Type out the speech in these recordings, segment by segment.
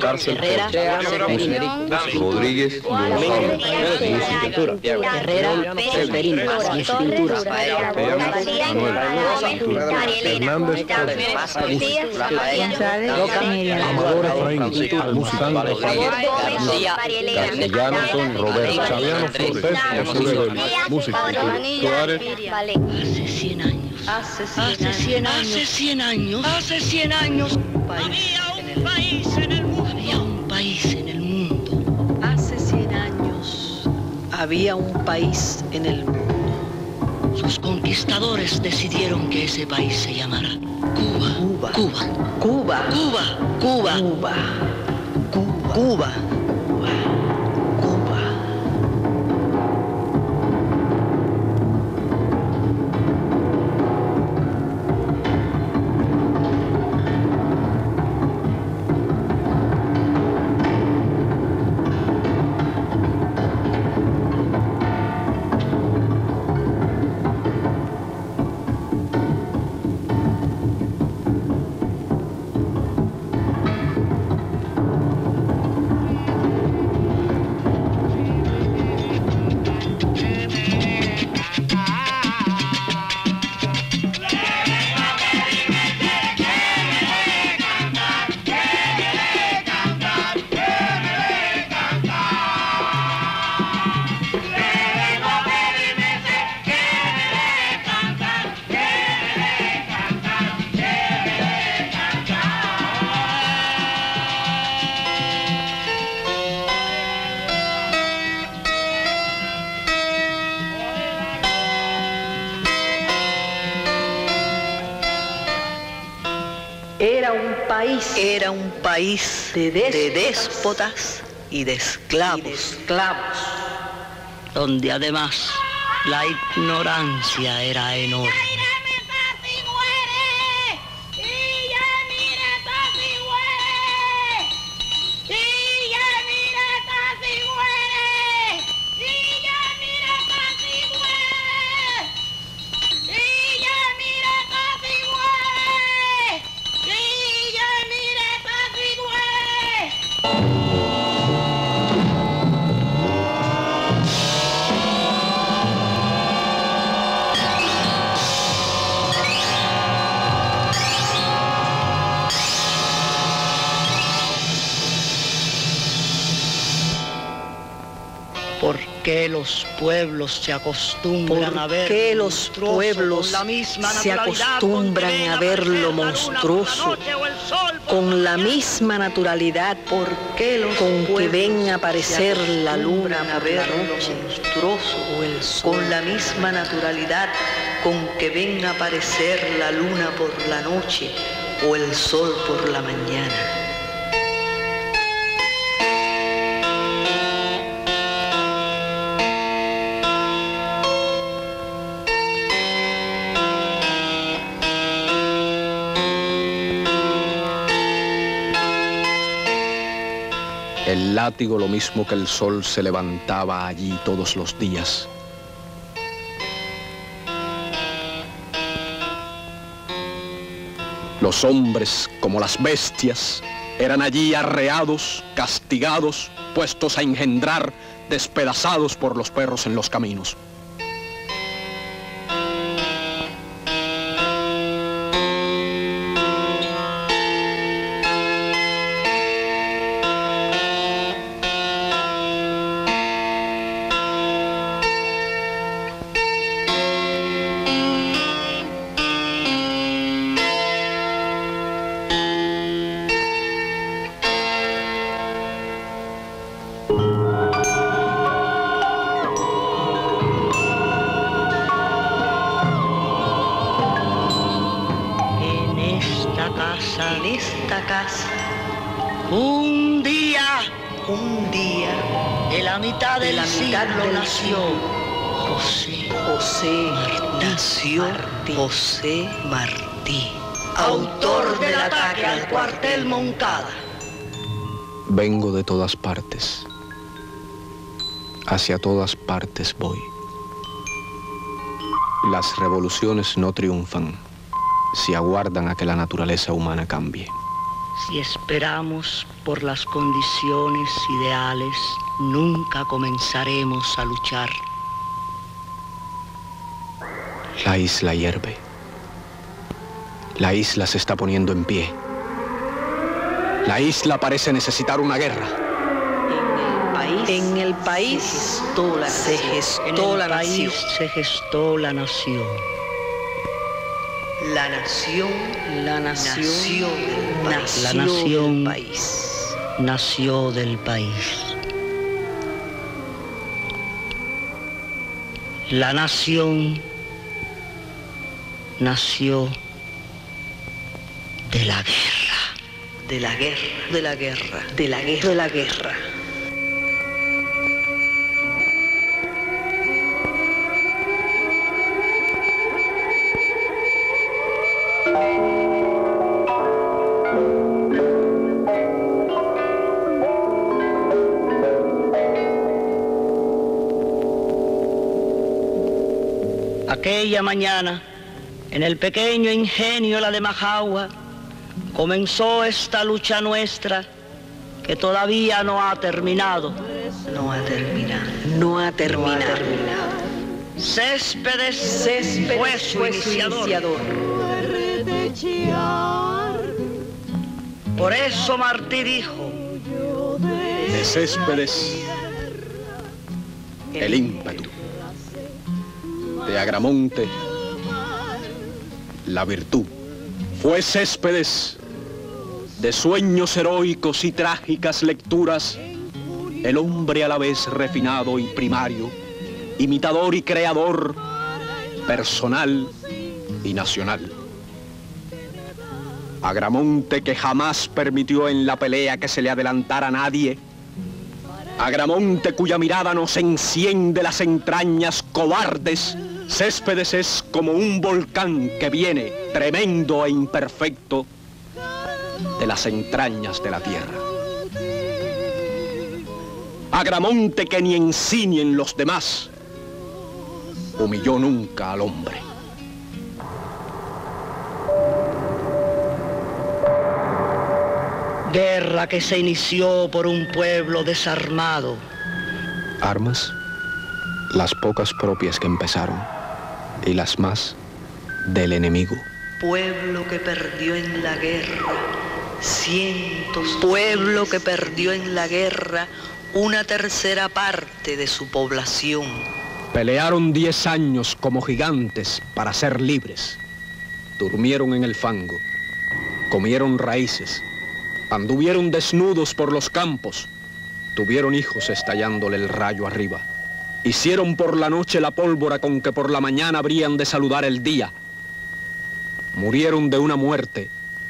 Cárcel, Rodríguez, Herrera, Severino, pintura. Hernández, Amador Efraín, Roberto, música, Suárez, Hace 100 años. Hace 100 años. Hace 100 años. Hace 100 años. Había un país en el mundo. Había un país en el mundo. Hace 100 años había un país en el mundo. Sus conquistadores decidieron que ese país se llamara. Cuba. Cuba. Cuba. Cuba. Cuba. Cuba. Cuba. Cuba. Cuba. País De déspotas y de esclavos, y de esclavos. donde además la ignorancia era enorme. Pueblos se acostumbran ¿Por a ver qué lo los pueblos la misma se acostumbran a ver lo monstruoso con la misma naturalidad ¿Por qué los con que ven aparecer la luna por ver la lo noche monstruoso o el sol? con la misma naturalidad con que ven aparecer la luna por la noche o el sol por la mañana. Látigo lo mismo que el sol se levantaba allí todos los días. Los hombres, como las bestias, eran allí arreados, castigados, puestos a engendrar, despedazados por los perros en los caminos. Esta casa, un día un día, de la mitad de del la mitad siglo del nació José José nació Martí. José Martí, autor del ataque al cuartel Moncada. Vengo de todas partes. Hacia todas partes voy. Las revoluciones no triunfan si aguardan a que la naturaleza humana cambie. Si esperamos por las condiciones ideales, nunca comenzaremos a luchar. La isla hierve. La isla se está poniendo en pie. La isla parece necesitar una guerra. En el país se gestó la, nación. se gestó la nación. La nación, la nación, nació, la nación del país. nació del país. La nación nació de la guerra, de la guerra, de la guerra, de la guerra, de la guerra. Aquella mañana, en el pequeño ingenio La de Majagua, comenzó esta lucha nuestra que todavía no ha terminado. No ha terminado, no ha terminado. Céspedes, Céspedes fue su fue su iniciador. iniciador. Por eso Martí dijo, De Céspedes, el ímpetu. De Agramonte, la virtud. Fue Céspedes, de sueños heroicos y trágicas lecturas, el hombre a la vez refinado y primario, imitador y creador, personal y nacional. Agramonte que jamás permitió en la pelea que se le adelantara a nadie. Agramonte cuya mirada nos enciende las entrañas cobardes. Céspedes es como un volcán que viene, tremendo e imperfecto, de las entrañas de la tierra. Agramonte que ni en sí ni en los demás humilló nunca al hombre. guerra que se inició por un pueblo desarmado. Armas, las pocas propias que empezaron y las más del enemigo. Pueblo que perdió en la guerra cientos. Pueblo que perdió en la guerra una tercera parte de su población. Pelearon diez años como gigantes para ser libres. Durmieron en el fango, comieron raíces, anduvieron desnudos por los campos, tuvieron hijos estallándole el rayo arriba. Hicieron por la noche la pólvora con que por la mañana habrían de saludar el día. Murieron de una muerte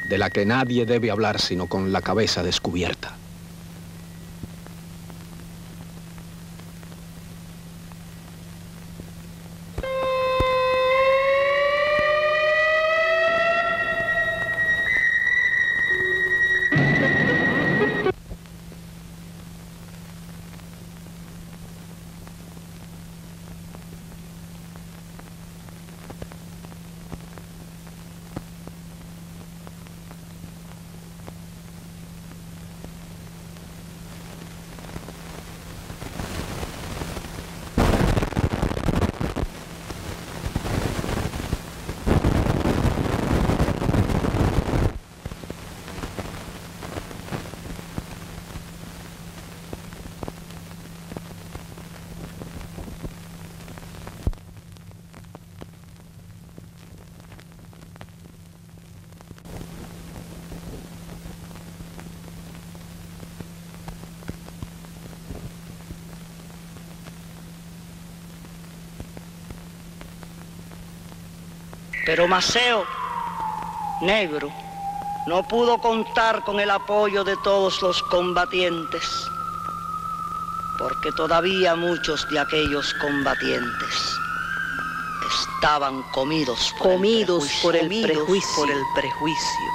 de la que nadie debe hablar sino con la cabeza descubierta. Pero Maceo, negro, no pudo contar con el apoyo de todos los combatientes, porque todavía muchos de aquellos combatientes estaban comidos por Comidos el por el prejuicio. Por el prejuicio.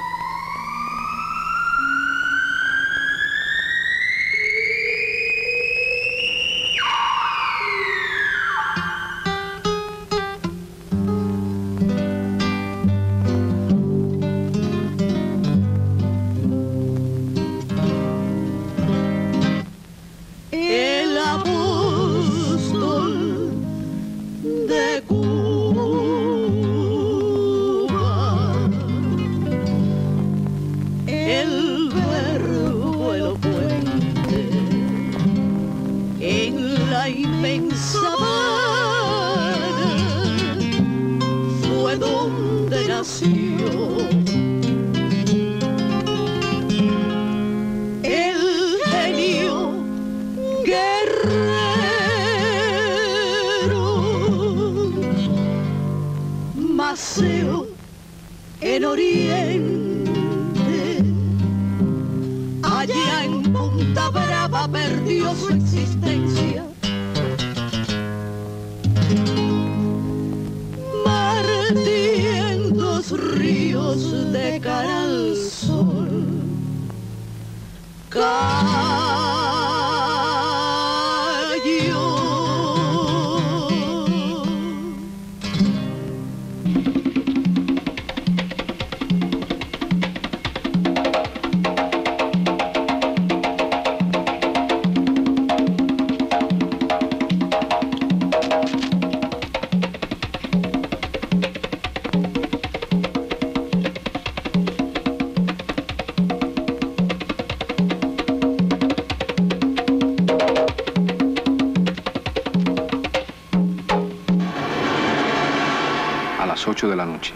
Las 8 de la noche.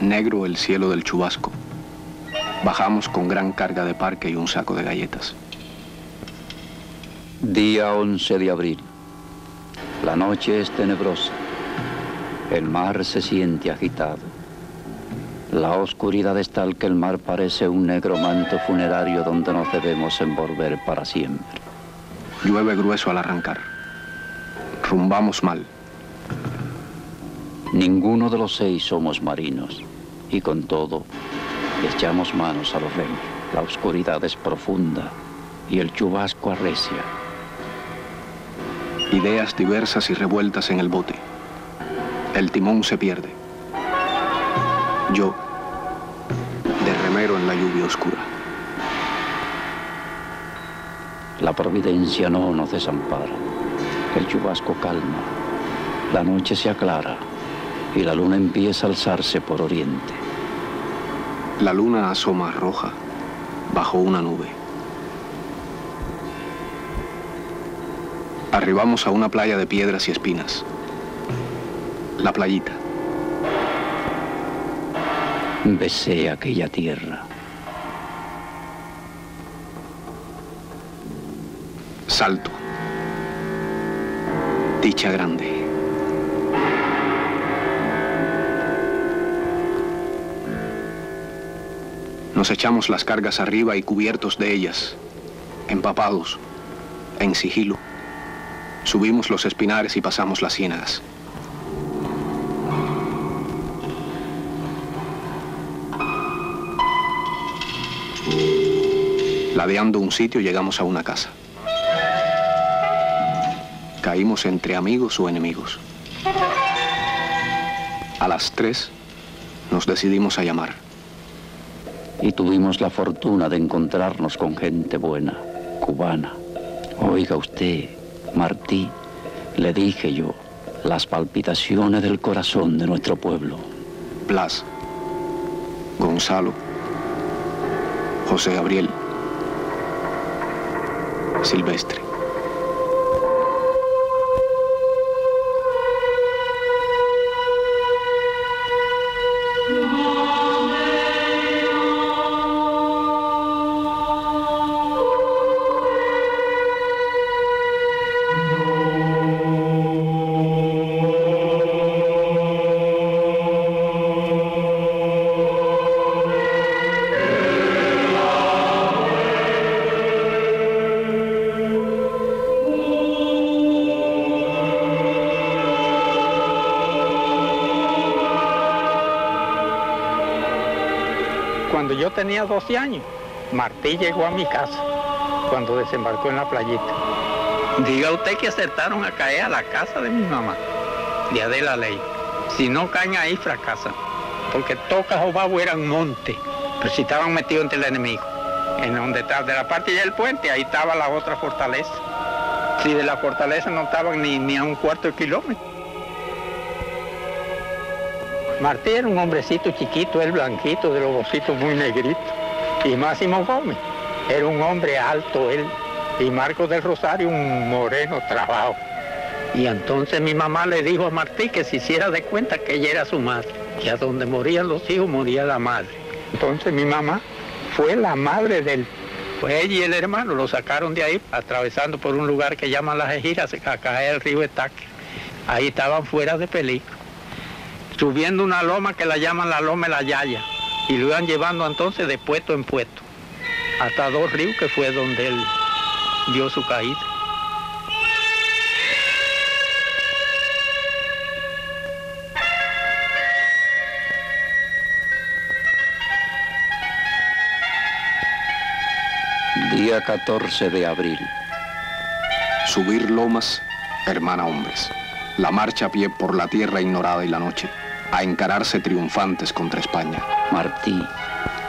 Negro el cielo del chubasco. Bajamos con gran carga de parque y un saco de galletas. Día 11 de abril. La noche es tenebrosa. El mar se siente agitado. La oscuridad es tal que el mar parece un negro manto funerario donde nos debemos envolver para siempre. Llueve grueso al arrancar. Rumbamos mal. Ninguno de los seis somos marinos y con todo echamos manos a los remos. La oscuridad es profunda y el chubasco arrecia. Ideas diversas y revueltas en el bote. El timón se pierde. Yo, de remero en la lluvia oscura. La providencia no nos desampara. El chubasco calma. La noche se aclara y la luna empieza a alzarse por oriente. La luna asoma roja bajo una nube. Arribamos a una playa de piedras y espinas. La playita. Besé aquella tierra. Salto. Dicha grande. Nos echamos las cargas arriba y cubiertos de ellas, empapados, en sigilo. Subimos los espinares y pasamos las ciénagas. Ladeando un sitio llegamos a una casa. Caímos entre amigos o enemigos. A las tres nos decidimos a llamar. Y tuvimos la fortuna de encontrarnos con gente buena, cubana. Oiga usted, Martí, le dije yo, las palpitaciones del corazón de nuestro pueblo. Blas, Gonzalo, José Gabriel, Silvestre. Tenía 12 años, Martí llegó a mi casa cuando desembarcó en la playita. Diga usted que acertaron a caer a la casa de mi mamá, de Adela Ley. Si no caen ahí, fracasan. Porque Toca o Babo eran monte, pero si estaban metidos entre el enemigo. En donde de la parte del puente, ahí estaba la otra fortaleza. Si de la fortaleza no estaban ni, ni a un cuarto de kilómetro. Martí era un hombrecito chiquito, el blanquito, de los ositos muy negritos. y Máximo Gómez. Era un hombre alto él y Marcos del Rosario un moreno trabajo. Y entonces mi mamá le dijo a Martí que se hiciera de cuenta que ella era su madre, que a donde morían los hijos moría la madre. Entonces mi mamá fue la madre del... Pues ella y el hermano lo sacaron de ahí, atravesando por un lugar que llaman Las Ejiras, acá es el río Estaque. Ahí estaban fuera de peligro. Subiendo una loma que la llaman la loma de la Yaya. Y lo iban llevando entonces de puesto en puesto. Hasta dos ríos que fue donde él dio su caída. Día 14 de abril. Subir lomas, hermana hombres. La marcha a pie por la tierra ignorada y la noche, a encararse triunfantes contra España. Martí,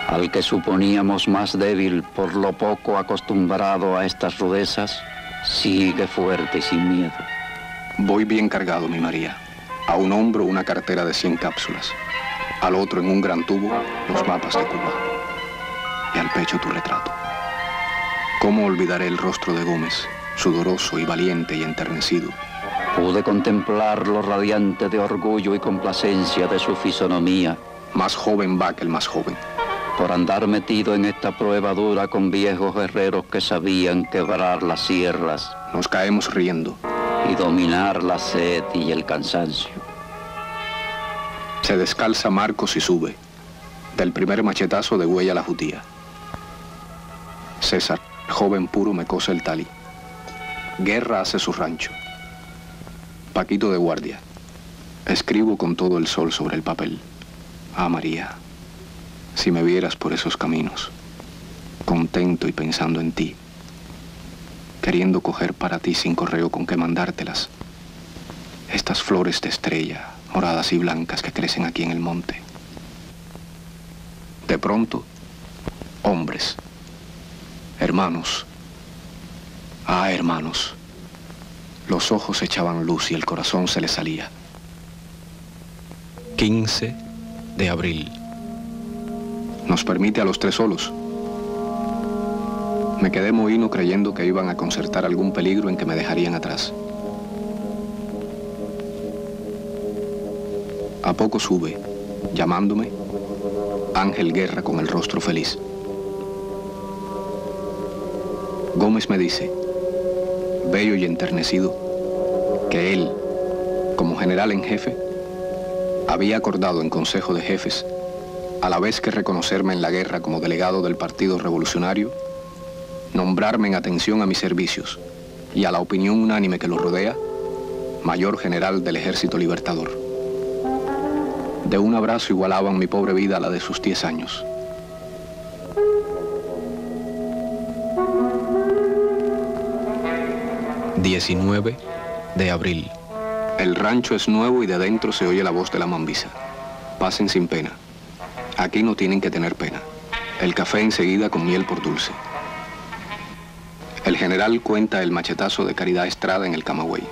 al que suponíamos más débil por lo poco acostumbrado a estas rudezas, sigue fuerte y sin miedo. Voy bien cargado, mi María. A un hombro una cartera de 100 cápsulas. Al otro en un gran tubo los mapas de Cuba. Y al pecho tu retrato. ¿Cómo olvidaré el rostro de Gómez, sudoroso y valiente y enternecido? Pude contemplar lo radiante de orgullo y complacencia de su fisonomía. Más joven va que el más joven. Por andar metido en esta prueba dura con viejos guerreros que sabían quebrar las sierras. Nos caemos riendo. Y dominar la sed y el cansancio. Se descalza Marcos y sube. Del primer machetazo de huella la jutía. César joven puro me cose el tali. Guerra hace su rancho. Paquito de guardia. Escribo con todo el sol sobre el papel. Ah, María, si me vieras por esos caminos, contento y pensando en ti, queriendo coger para ti sin correo con que mandártelas, estas flores de estrella, moradas y blancas que crecen aquí en el monte. De pronto, hombres Hermanos, ah, hermanos, los ojos echaban luz y el corazón se le salía. 15 de abril. Nos permite a los tres solos. Me quedé mohino creyendo que iban a concertar algún peligro en que me dejarían atrás. A poco sube, llamándome, Ángel Guerra con el rostro feliz. Gómez me dice, bello y enternecido, que él, como general en jefe, había acordado en Consejo de Jefes, a la vez que reconocerme en la guerra como delegado del Partido Revolucionario, nombrarme en atención a mis servicios y a la opinión unánime que lo rodea, mayor general del Ejército Libertador. De un abrazo igualaban mi pobre vida a la de sus diez años. 19 de abril. El rancho es nuevo y de adentro se oye la voz de la mambisa. Pasen sin pena. Aquí no tienen que tener pena. El café enseguida con miel por dulce. El general cuenta el machetazo de Caridad Estrada en el Camagüey.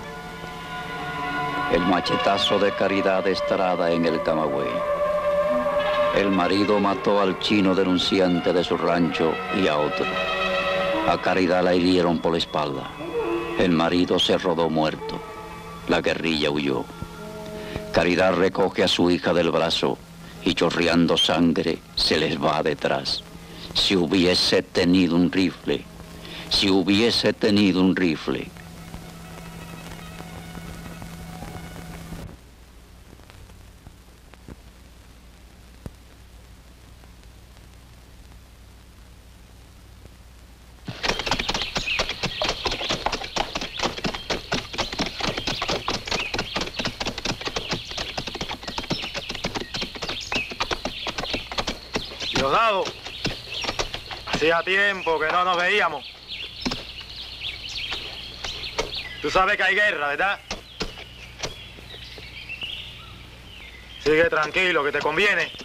El machetazo de Caridad Estrada en el Camagüey. El marido mató al chino denunciante de su rancho y a otro. A Caridad la hirieron por la espalda. El marido se rodó muerto. La guerrilla huyó. Caridad recoge a su hija del brazo y chorreando sangre se les va detrás. Si hubiese tenido un rifle, si hubiese tenido un rifle, Hacía que no nos veíamos. Tú sabes que hay guerra, ¿verdad? Sigue tranquilo, que te conviene.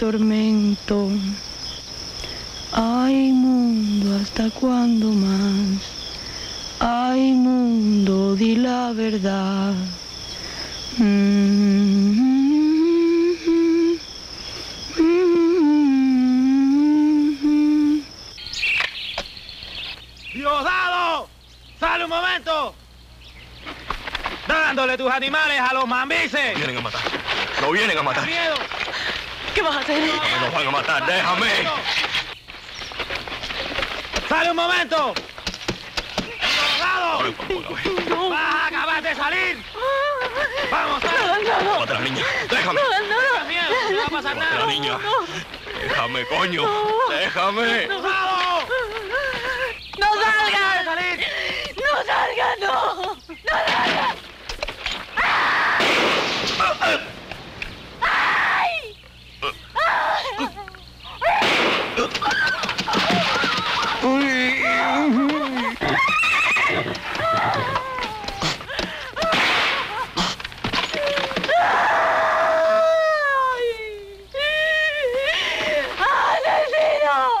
Tormento. Ay mundo, ¿hasta cuándo más? Ay mundo, di la verdad. Mm, mm, ¡Diosdado! ¡Sale un momento! Dándole tus animales a los mambises. Vienen a matar. Lo vienen a matar. ¡Miedo! ¿Qué vas a hacer? Me los van a matar. Déjame. ¡Sale un momento! ¡Diosdado! ¡Vas a acabar de salir! ¡Vamos, sal! Mata a la niña. Déjame. ¡No miedo! ¡No va a pasar nada! niña. Déjame, coño. Déjame. ¡Diosdado! ¡No ¡Vas a salgas! salir! ¡No salgas, no! ¡No salgas! ¡Asesino!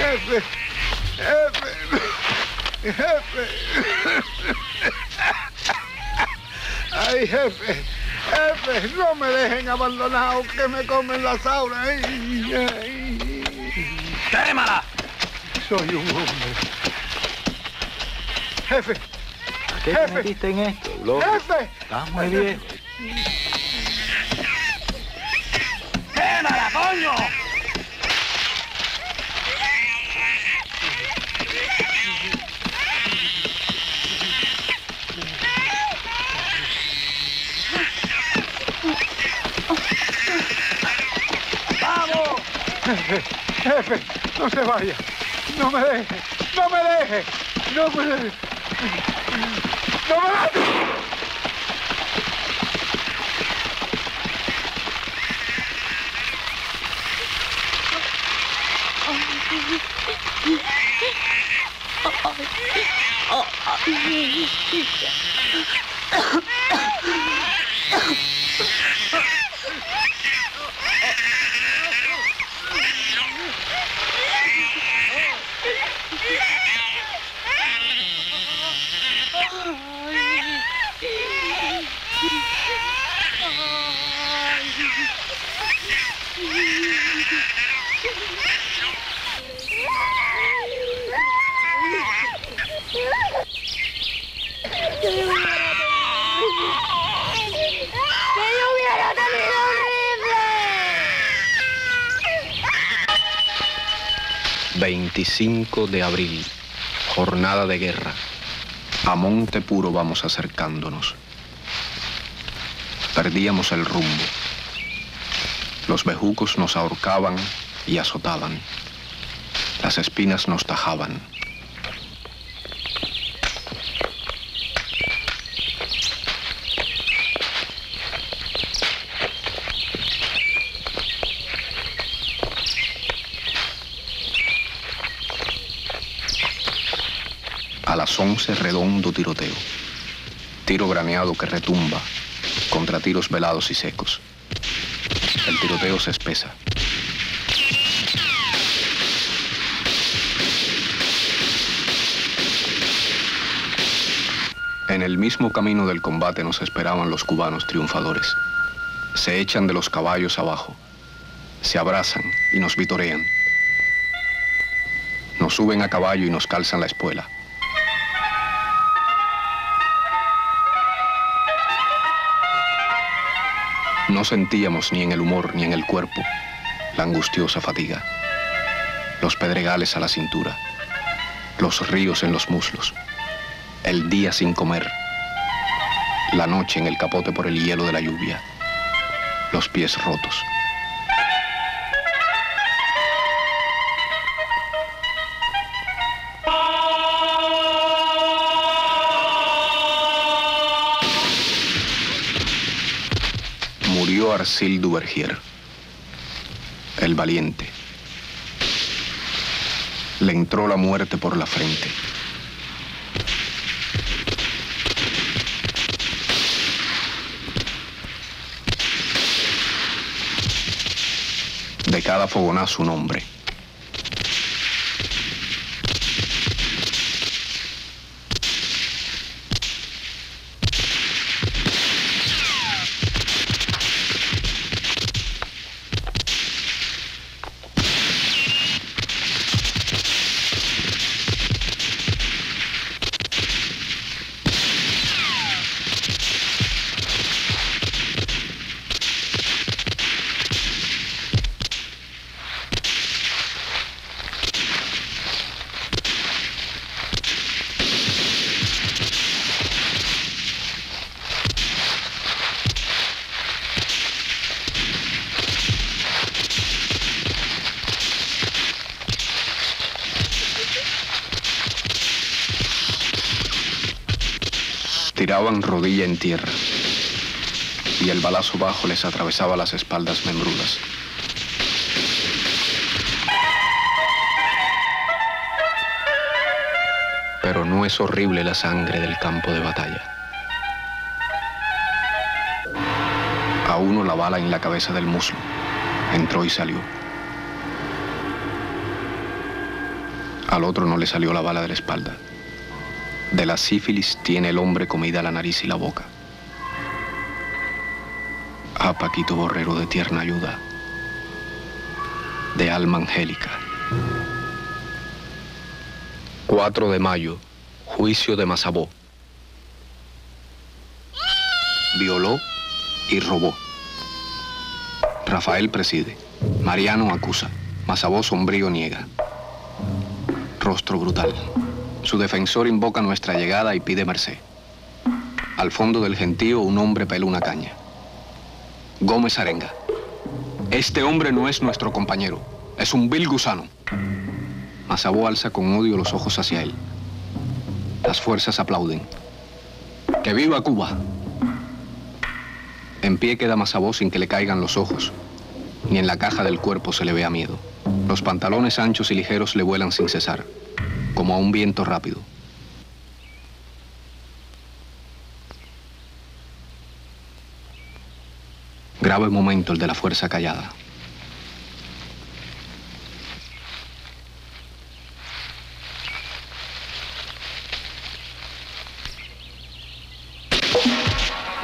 Jefe, jefe, jefe. Ay, jefe, jefe, no me dejen abandonado, que me comen las auras. Ay, ay. ¡Quémala! Soy un hombre. Jefe, ¿Qué Jefe. te metiste en esto, loco? jefe. Estás muy viejo. ¡Quémala, coño! ¡Vamos! Jefe, jefe, no se vaya. No me deje, no me deje, no me deje. No me deje. ¡Que yo hubiera tenido un rifle! 25 de abril, jornada de guerra. A Monte Puro vamos acercándonos. Perdíamos el rumbo. Los bejucos nos ahorcaban y azotaban. Las espinas nos tajaban. A las once redondo tiroteo. Tiro graneado que retumba contra tiros velados y secos. El tiroteo se espesa. En el mismo camino del combate nos esperaban los cubanos triunfadores. Se echan de los caballos abajo, se abrazan y nos vitorean. Nos suben a caballo y nos calzan la espuela. No sentíamos ni en el humor ni en el cuerpo la angustiosa fatiga. Los pedregales a la cintura, los ríos en los muslos, el día sin comer, la noche en el capote por el hielo de la lluvia, los pies rotos. Murió Arcil Duvergier, el valiente. Le entró la muerte por la frente. De cada fogonazo un hombre. Rodilla en tierra y el balazo bajo les atravesaba las espaldas membrudas. Pero no es horrible la sangre del campo de batalla. A uno la bala en la cabeza del muslo. Entró y salió. Al otro no le salió la bala de la espalda. De la sífilis tiene el hombre comida la nariz y la boca. A Paquito Borrero de tierna ayuda, de alma angélica. 4 de mayo, juicio de Mazabó. Violó y robó. Rafael preside. Mariano acusa. Mazabó sombrío niega. Rostro brutal. Su defensor invoca nuestra llegada y pide merced. Al fondo del gentío un hombre pela una caña. Gómez Arenga. Este hombre no es nuestro compañero. Es un vil gusano. Mazabó alza con odio los ojos hacia él. Las fuerzas aplauden. ¡Que viva Cuba! En pie queda Mazabó sin que le caigan los ojos. Ni en la caja del cuerpo se le vea miedo. Los pantalones anchos y ligeros le vuelan sin cesar como a un viento rápido. Grave momento el de la fuerza callada.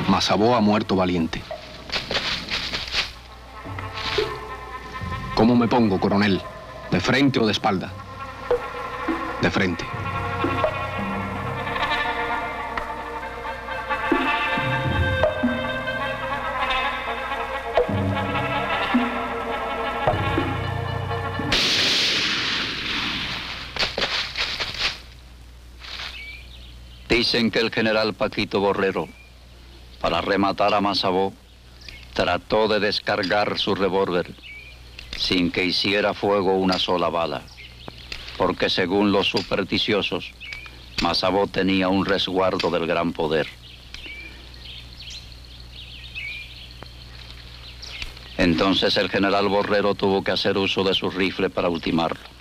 Masabó ha muerto valiente. ¿Cómo me pongo, coronel? ¿De frente o de espalda? de frente. Dicen que el general Paquito Borrero, para rematar a Masabó, trató de descargar su revólver sin que hiciera fuego una sola bala porque según los supersticiosos, Mazabó tenía un resguardo del gran poder. Entonces el general Borrero tuvo que hacer uso de su rifle para ultimarlo.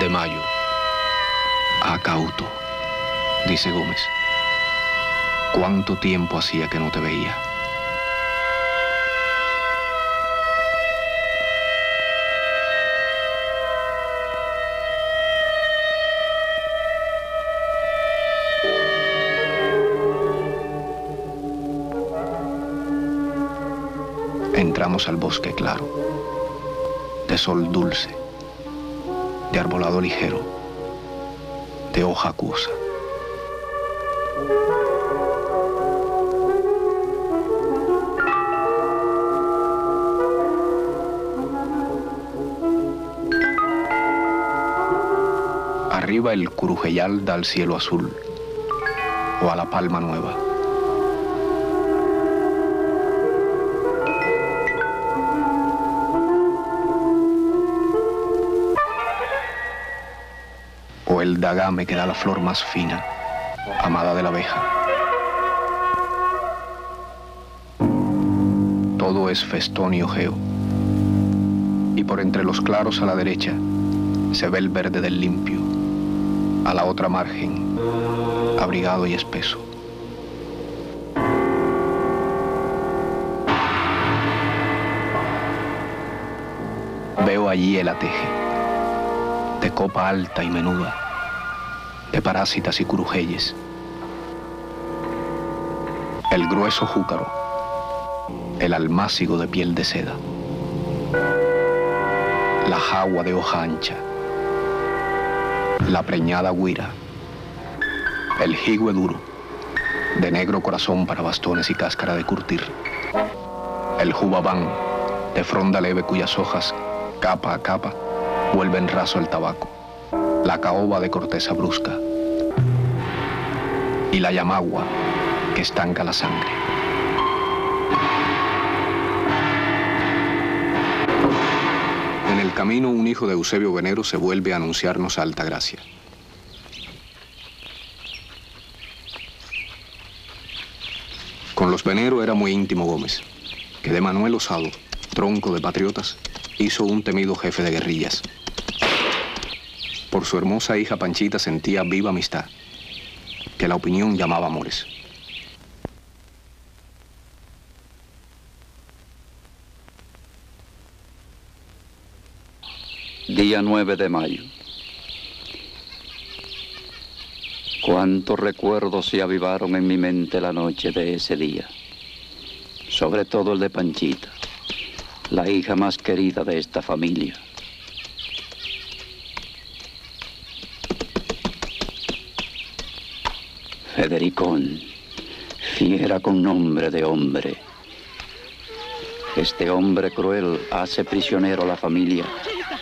De mayo. Acauto, dice Gómez. ¿Cuánto tiempo hacía que no te veía? Entramos al bosque claro, de sol dulce de arbolado ligero, de hoja acuosa. Arriba el curujeyal da al cielo azul o a la palma nueva. Dagame que da la flor más fina, amada de la abeja. Todo es festón y ojeo. Y por entre los claros a la derecha se ve el verde del limpio, a la otra margen, abrigado y espeso. Veo allí el ateje, de copa alta y menuda, parásitas y curujeyes. El grueso júcaro, el almácigo de piel de seda, la jagua de hoja ancha, la preñada guira, el jigüe duro, de negro corazón para bastones y cáscara de curtir, el jubabán, de fronda leve cuyas hojas, capa a capa, vuelven raso el tabaco. La caoba de corteza brusca y la yamagua que estanca la sangre. En el camino un hijo de Eusebio Venero se vuelve a anunciarnos alta gracia. Con los Venero era muy íntimo Gómez, que de Manuel Osado, tronco de patriotas, hizo un temido jefe de guerrillas. Por su hermosa hija Panchita sentía viva amistad, que la opinión llamaba amores. Día 9 de mayo. Cuántos recuerdos se avivaron en mi mente la noche de ese día. Sobre todo el de Panchita, la hija más querida de esta familia. Federicón, fiera con nombre de hombre. Este hombre cruel hace prisionero a la familia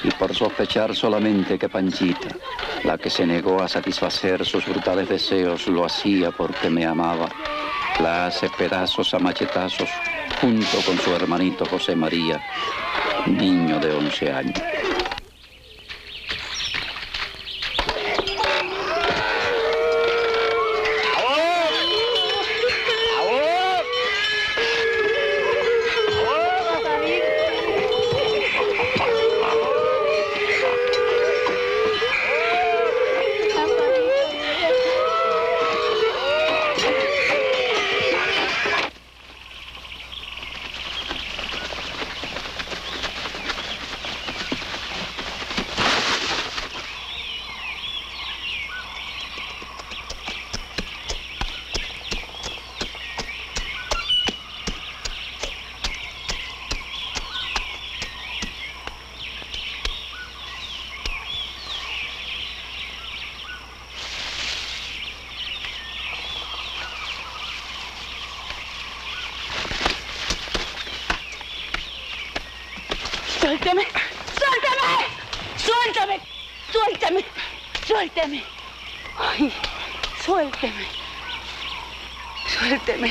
y por sospechar solamente que Panchita, la que se negó a satisfacer sus brutales deseos, lo hacía porque me amaba, la hace pedazos a machetazos junto con su hermanito José María, niño de 11 años. Suéltame, suéltame, suélteme. Ay, suélteme, suélteme.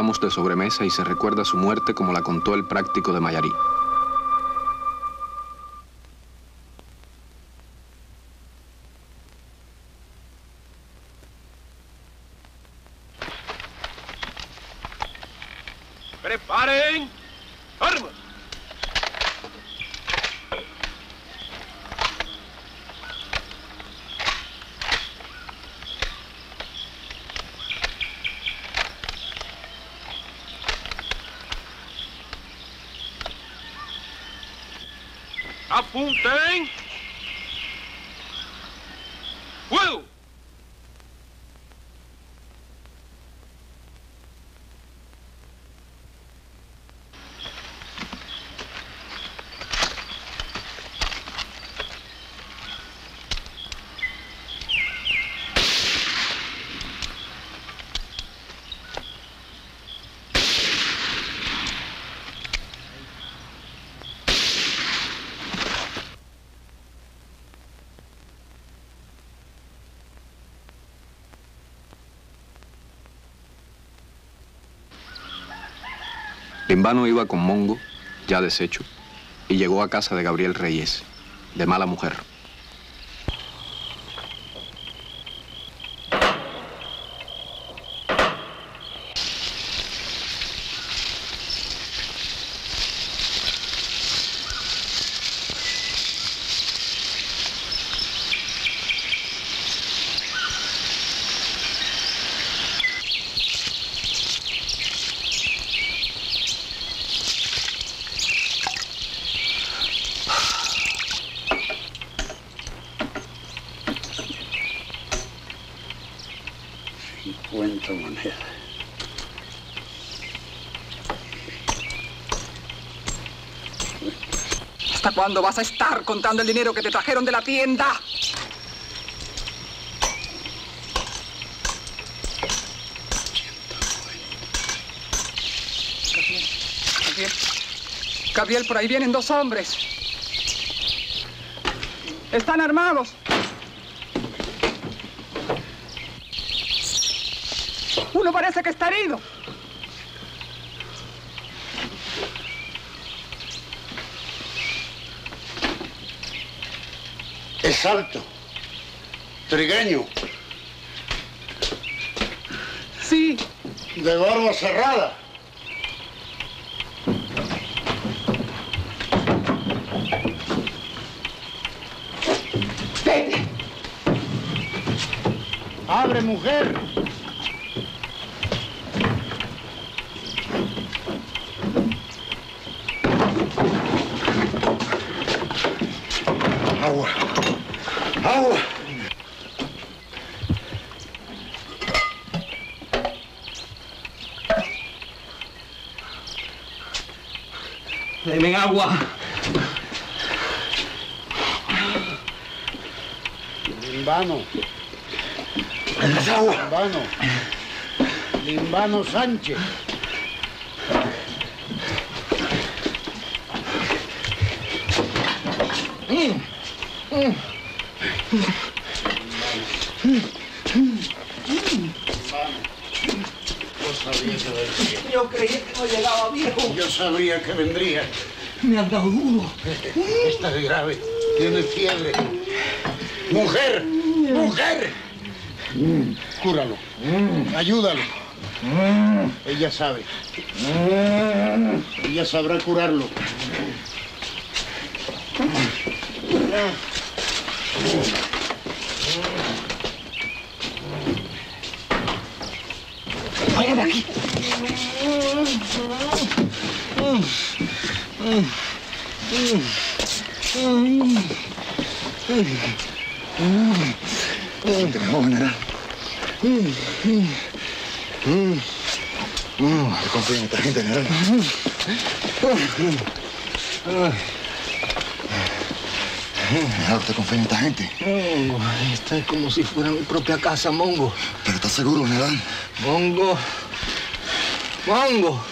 Hablamos de sobremesa y se recuerda su muerte como la contó el práctico de Mayarí. ¡Preparen! ¡Armas! ¡Apunten! ¡Fuego! Limbano iba con Mongo, ya deshecho, y llegó a casa de Gabriel Reyes, de mala mujer. Cuándo vas a estar contando el dinero que te trajeron de la tienda? Gabriel, Gabriel, por ahí vienen dos hombres. Están armados. Uno parece que está herido. Es alto. Trigueño. Sí. De barba cerrada. Vete. Abre, mujer. Agua. Agua. Denme agua. Limbano. Limbano. Limbano Sánchez. Yo sabía que vendría. Yo creía que no llegaba viejo. Yo sabía que vendría. Me han dado duro. Está grave. Tiene fiebre. ¡Mujer! ¡Mujer! Cúralo. Ayúdalo. Ella sabe. Ella sabrá curarlo. Vaya de aquí. Tenemos general. No confío en esta gente, general. ¿Usted confía en esta gente? Mongo, esta es como si fuera mi propia casa, Mongo. ¿Pero está seguro, general? Mongo, Mongo.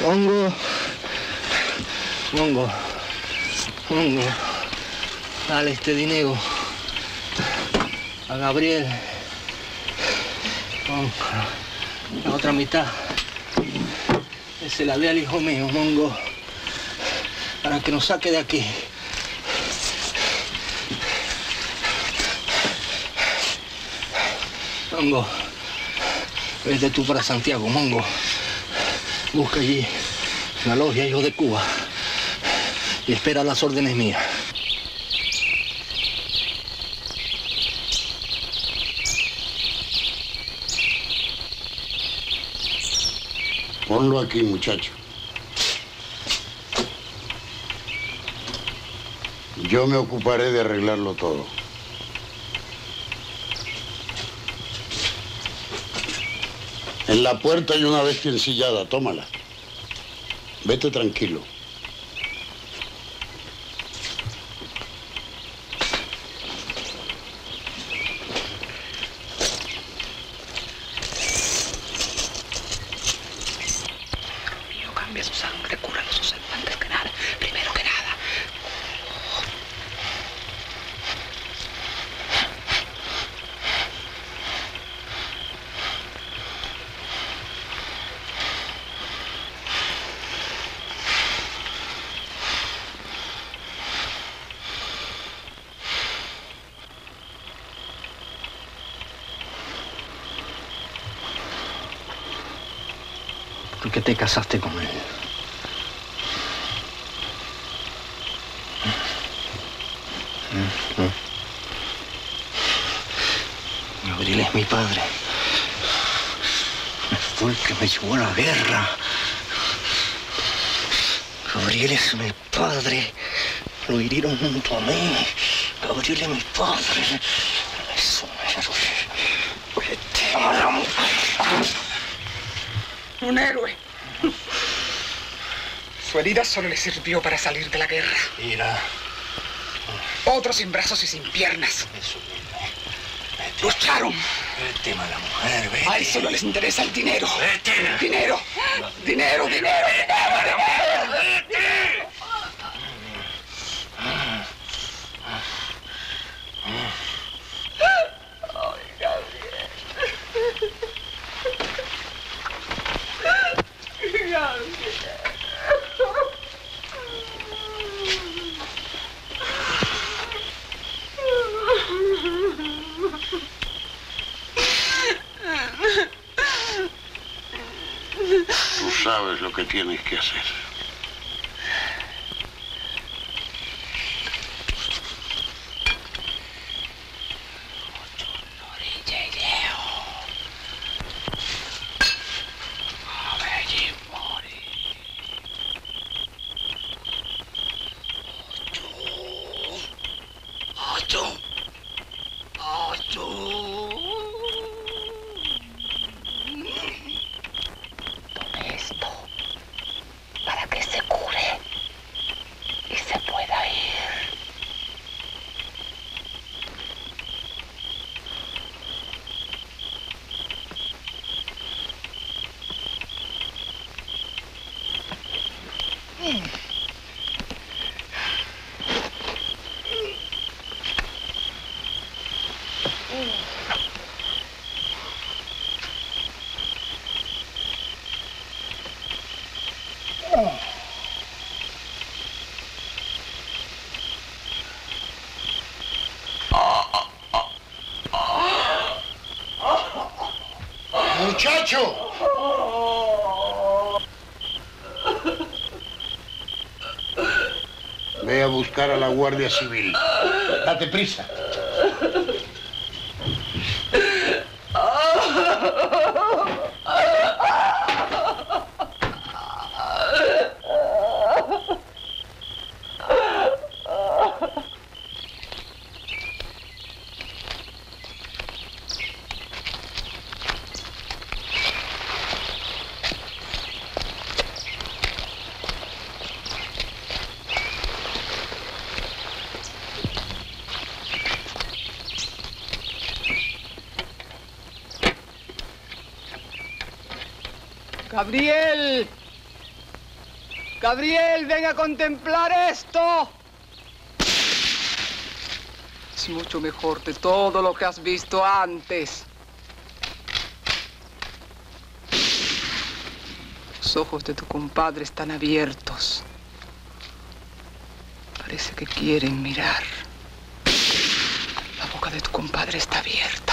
Mongo. Mongo. Mongo. Dale este dinero. A Gabriel. Mongo. La otra mitad. Se la dé al hijo mío, Mongo. Para que nos saque de aquí. Mongo. Vete tú para Santiago, Mongo. Busca allí la logia Hijo de Cuba y espera las órdenes mías. Ponlo aquí, muchacho. Yo me ocuparé de arreglarlo todo. En la puerta hay una bestia ensillada, tómala. Vete tranquilo. Mío, cambia su sangre, cúralo su sed antes que nada, primero que nada. ¿Por qué te casaste con él? Gabriel es mi padre. Fue el que me llevó a la guerra. Gabriel es mi padre. Lo hirieron junto a mí. Gabriel es mi padre. Eso Vete a la Un héroe. Su herida solo le sirvió para salir de la guerra. Mira. Otro sin brazos y sin piernas. Lucharon. Vete, mala mujer, vete. A él solo les interesa el dinero. Vete. Dinero. Dinero, dinero, dinero, dinero. Tú sabes lo que tienes que hacer. Ocho. Ocho. Tome esto para que se cure y se pueda ir. ¡Muchacho! Ve a buscar a la Guardia Civil. Date prisa. Gabriel. Gabriel, ven a contemplar esto. Es mucho mejor de todo lo que has visto antes. Los ojos de tu compadre están abiertos. Parece que quieren mirar. La boca de tu compadre está abierta.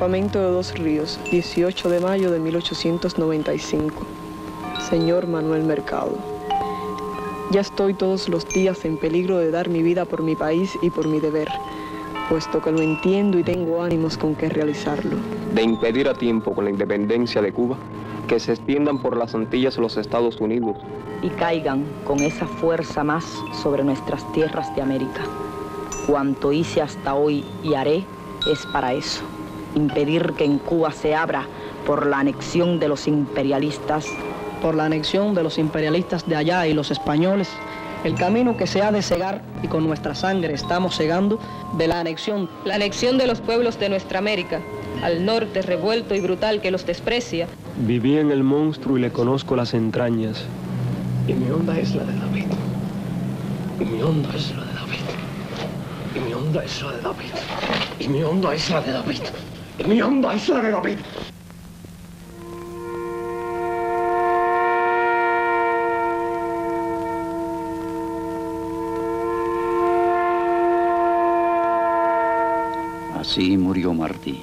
Campamento de Dos Ríos, 18 de mayo de 1895. Señor Manuel Mercado. Ya estoy todos los días en peligro de dar mi vida por mi país y por mi deber, puesto que lo entiendo y tengo ánimos con que realizarlo. De impedir a tiempo con la independencia de Cuba que se extiendan por las Antillas los Estados Unidos. Y caigan con esa fuerza más sobre nuestras tierras de América. Cuanto hice hasta hoy y haré es para eso impedir que en Cuba se abra por la anexión de los imperialistas. Por la anexión de los imperialistas de allá y los españoles, el camino que se ha de cegar y con nuestra sangre estamos cegando de la anexión. La anexión de los pueblos de nuestra América, al norte revuelto y brutal que los desprecia. Viví en el monstruo y le conozco las entrañas. Y mi onda es la de David. Y mi onda es la de David. Y mi onda es la de David. Y mi onda es la de David. Y mi onda es la de David. Así murió Martí,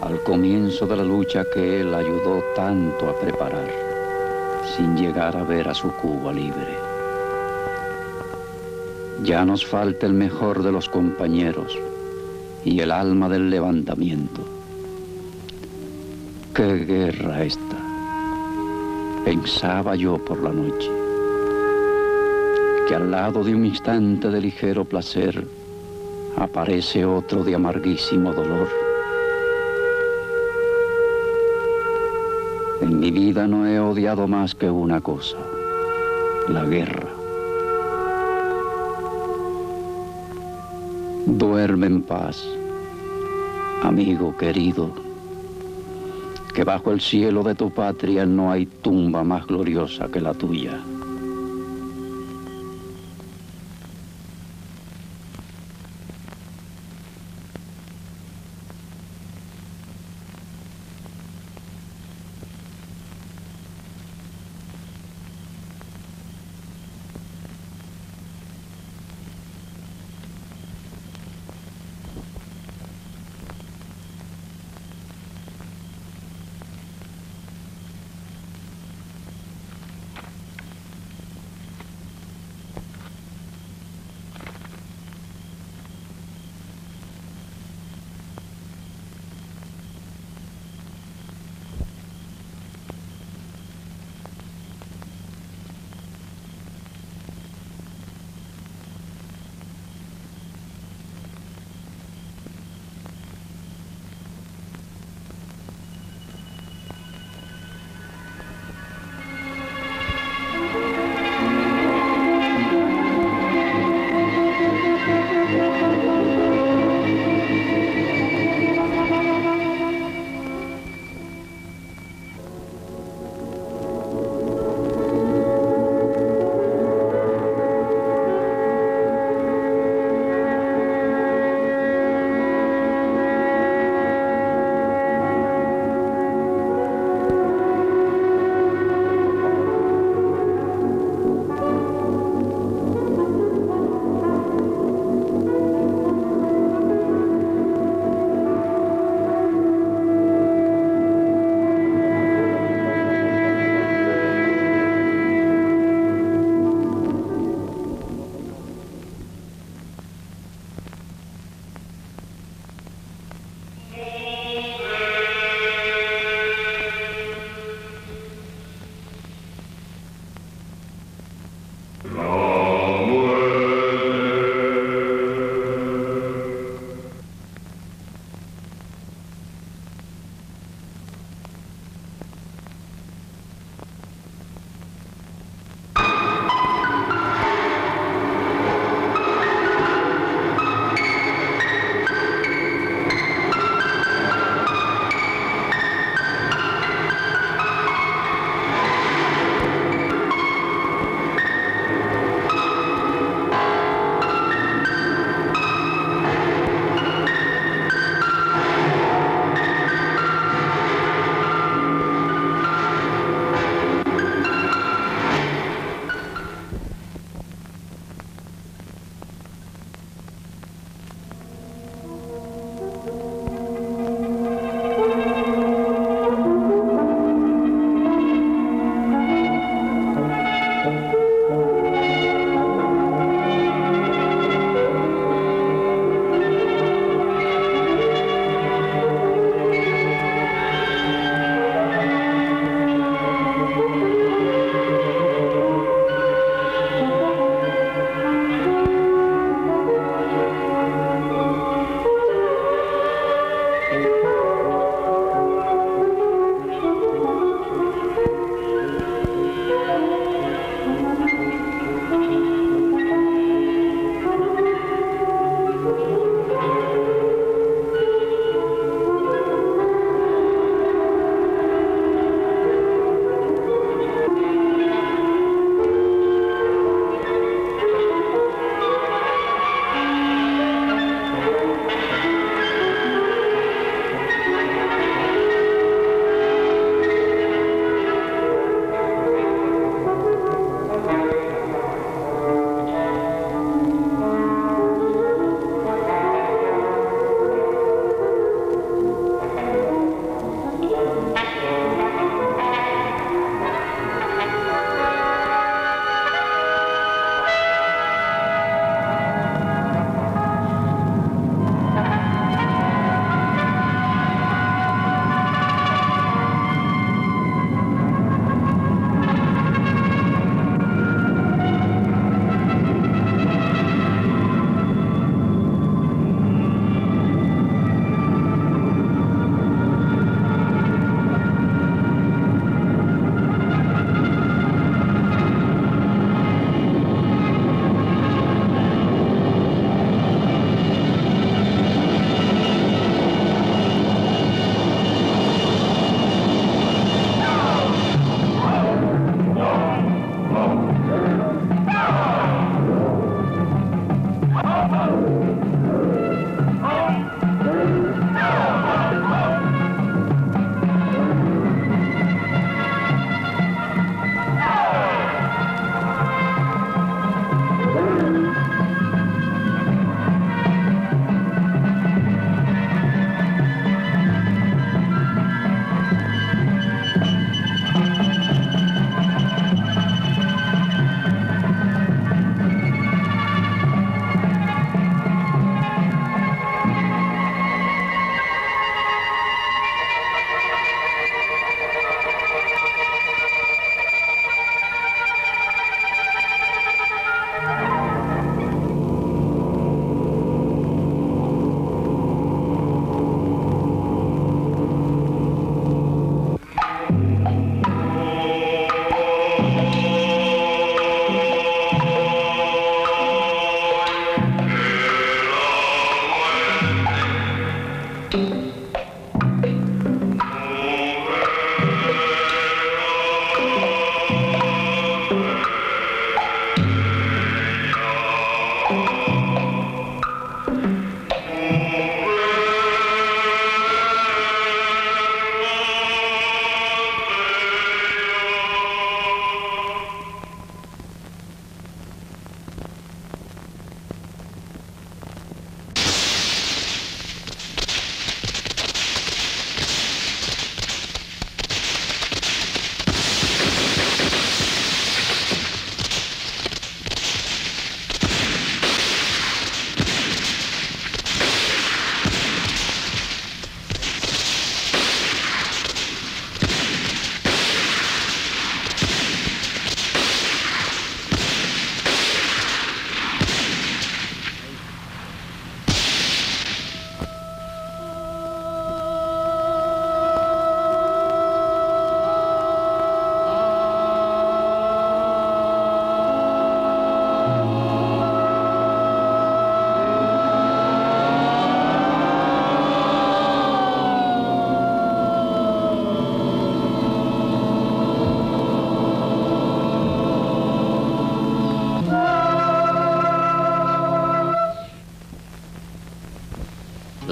al comienzo de la lucha que él ayudó tanto a preparar, sin llegar a ver a su Cuba libre. Ya nos falta el mejor de los compañeros y el alma del levantamiento. ¡Qué guerra esta! Pensaba yo por la noche, que al lado de un instante de ligero placer aparece otro de amarguísimo dolor. En mi vida no he odiado más que una cosa, la guerra. Duerme en paz, amigo querido, que bajo el cielo de tu patria no hay tumba más gloriosa que la tuya.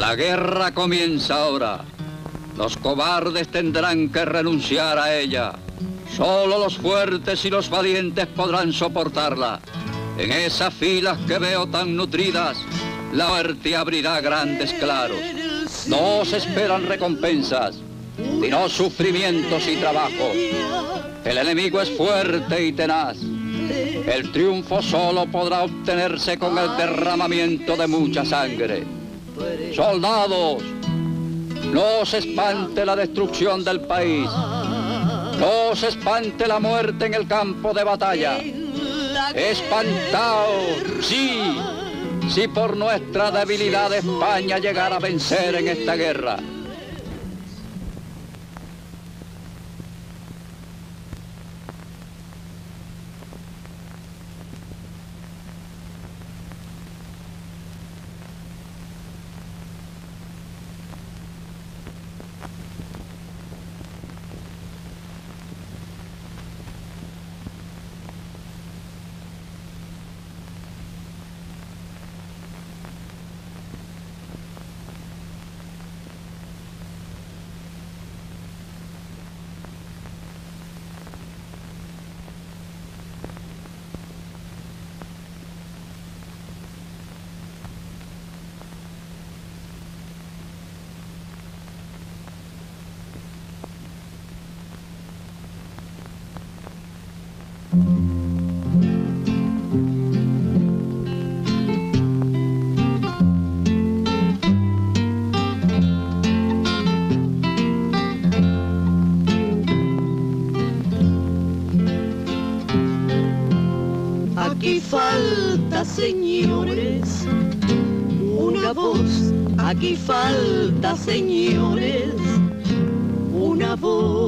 La guerra comienza ahora. Los cobardes tendrán que renunciar a ella. Solo los fuertes y los valientes podrán soportarla. En esas filas que veo tan nutridas, la muerte abrirá grandes claros. No se esperan recompensas, sino sufrimientos y trabajo. El enemigo es fuerte y tenaz. El triunfo solo podrá obtenerse con el derramamiento de mucha sangre. Soldados, no os espante la destrucción del país. No os espante la muerte en el campo de batalla. Espantaos, sí, si por nuestra debilidad España llegara a vencer en esta guerra. Señores, una voz. Aquí falta, señores, una voz.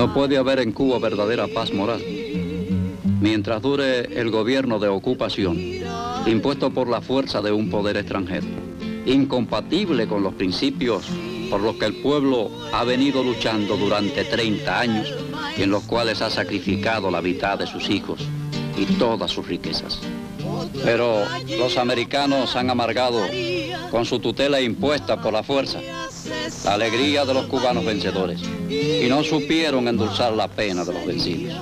No puede haber en Cuba verdadera paz moral. Mientras dure el gobierno de ocupación, impuesto por la fuerza de un poder extranjero, incompatible con los principios por los que el pueblo ha venido luchando durante 30 años y en los cuales ha sacrificado la mitad de sus hijos y todas sus riquezas. Pero los americanos han amargado con su tutela impuesta por la fuerza la alegría de los cubanos vencedores y no supieron endulzar la pena de los vencidos.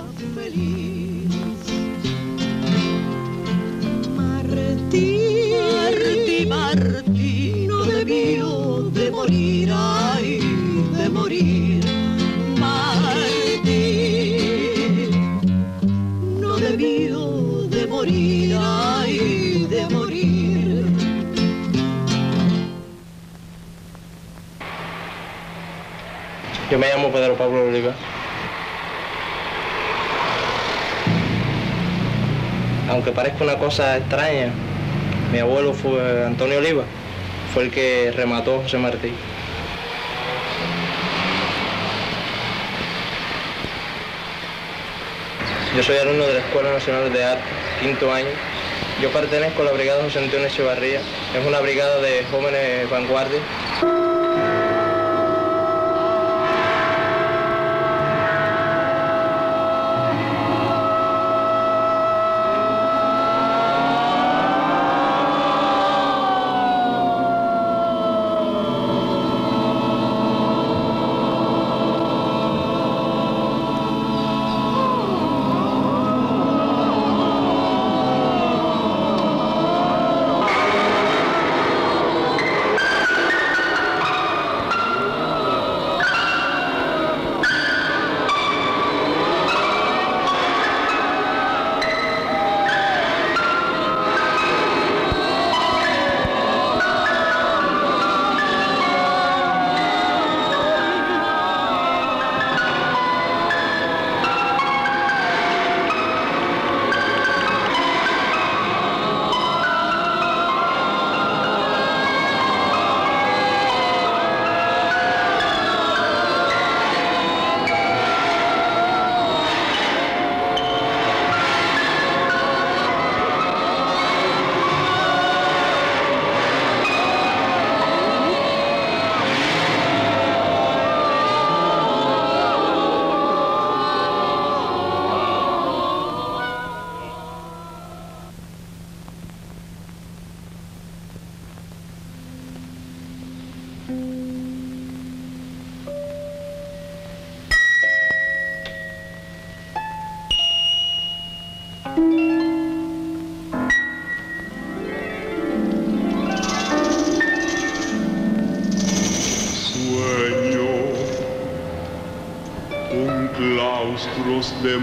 Debió de morir, de morir. Yo me llamo Pedro Pablo Oliva. Aunque parezca una cosa extraña, mi abuelo fue Antonio Oliva, fue el que remató a José Martí. Yo soy alumno de la Escuela Nacional de Arte, quinto año. Yo pertenezco a la Brigada José Antonio Echevarría. Es una brigada de jóvenes vanguardias. Claustros de